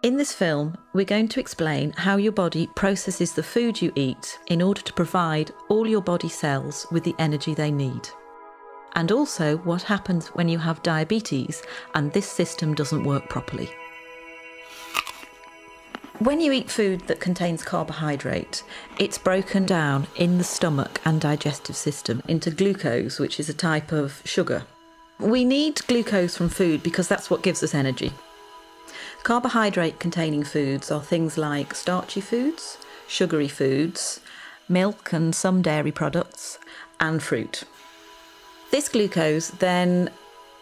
In this film, we're going to explain how your body processes the food you eat in order to provide all your body cells with the energy they need. And also what happens when you have diabetes and this system doesn't work properly. When you eat food that contains carbohydrate, it's broken down in the stomach and digestive system into glucose, which is a type of sugar. We need glucose from food because that's what gives us energy. Carbohydrate containing foods are things like starchy foods, sugary foods, milk and some dairy products, and fruit. This glucose then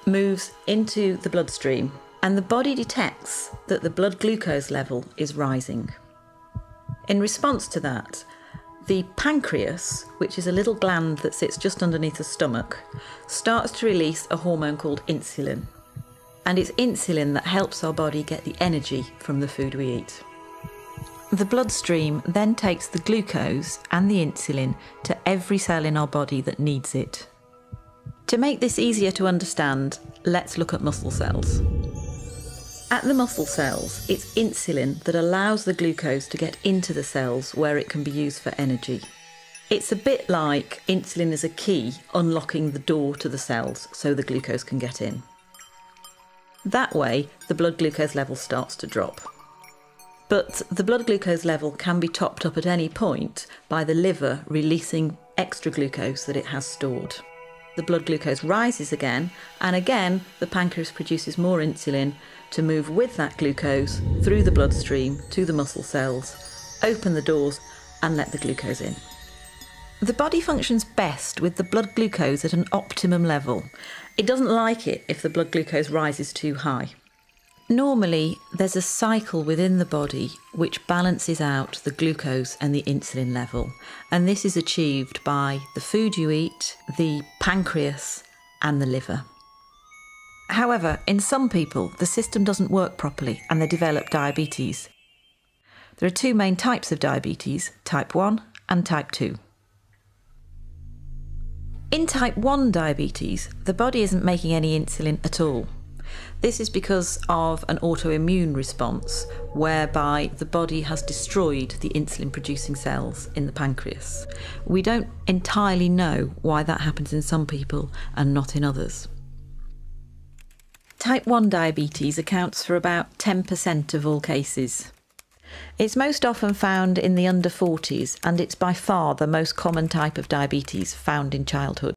moves into the bloodstream and the body detects that the blood glucose level is rising. In response to that, the pancreas, which is a little gland that sits just underneath the stomach, starts to release a hormone called insulin. And it's insulin that helps our body get the energy from the food we eat. The bloodstream then takes the glucose and the insulin to every cell in our body that needs it. To make this easier to understand, let's look at muscle cells. At the muscle cells, it's insulin that allows the glucose to get into the cells where it can be used for energy. It's a bit like insulin is a key unlocking the door to the cells so the glucose can get in. That way, the blood glucose level starts to drop. But the blood glucose level can be topped up at any point by the liver releasing extra glucose that it has stored. The blood glucose rises again, and again the pancreas produces more insulin to move with that glucose through the bloodstream to the muscle cells, open the doors, and let the glucose in. The body functions best with the blood glucose at an optimum level. It doesn't like it if the blood glucose rises too high. Normally, there's a cycle within the body which balances out the glucose and the insulin level, and this is achieved by the food you eat, the pancreas, and the liver. However, in some people, the system doesn't work properly and they develop diabetes. There are two main types of diabetes type 1 and type 2. In type 1 diabetes, the body isn't making any insulin at all. This is because of an autoimmune response whereby the body has destroyed the insulin producing cells in the pancreas. We don't entirely know why that happens in some people and not in others. Type 1 diabetes accounts for about 10% of all cases. It's most often found in the under 40s and it's by far the most common type of diabetes found in childhood.